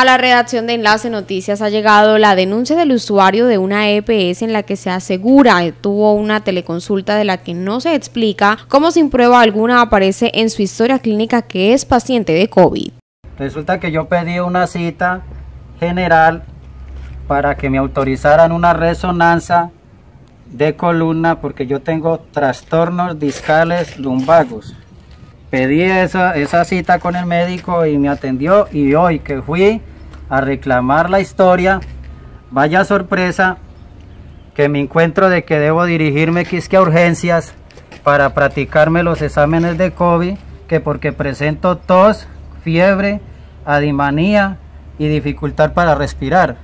A la redacción de Enlace Noticias ha llegado la denuncia del usuario de una EPS en la que se asegura tuvo una teleconsulta de la que no se explica cómo sin prueba alguna aparece en su historia clínica que es paciente de COVID. Resulta que yo pedí una cita general para que me autorizaran una resonancia de columna porque yo tengo trastornos discales lumbagos. Pedí esa, esa cita con el médico y me atendió y hoy que fui a reclamar la historia, vaya sorpresa que me encuentro de que debo dirigirme quisque a urgencias para practicarme los exámenes de COVID, que porque presento tos, fiebre, adimanía y dificultad para respirar,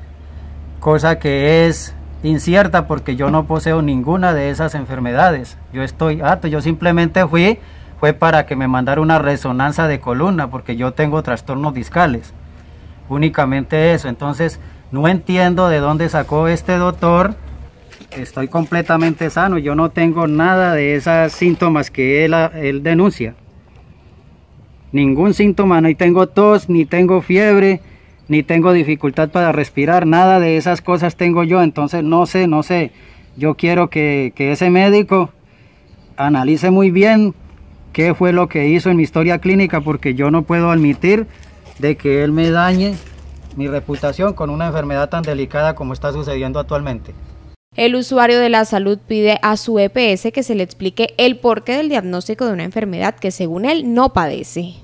cosa que es incierta porque yo no poseo ninguna de esas enfermedades. Yo estoy apto, yo simplemente fui fue para que me mandara una resonancia de columna porque yo tengo trastornos discales. Únicamente eso. Entonces, no entiendo de dónde sacó este doctor. Estoy completamente sano. Yo no tengo nada de esos síntomas que él, denuncia. Ningún síntoma. No tengo tos, ni tengo fiebre, ni tengo dificultad para respirar. Nada de esas cosas tengo yo. Entonces, no sé, no sé. Yo quiero que ese médico analice muy bien qué fue lo que hizo en mi historia clínica porque yo no puedo admitir de que él me dañe mi reputación con una enfermedad tan delicada como está sucediendo actualmente. El usuario de la salud pide a su EPS que se le explique el porqué del diagnóstico de una enfermedad que según él no padece.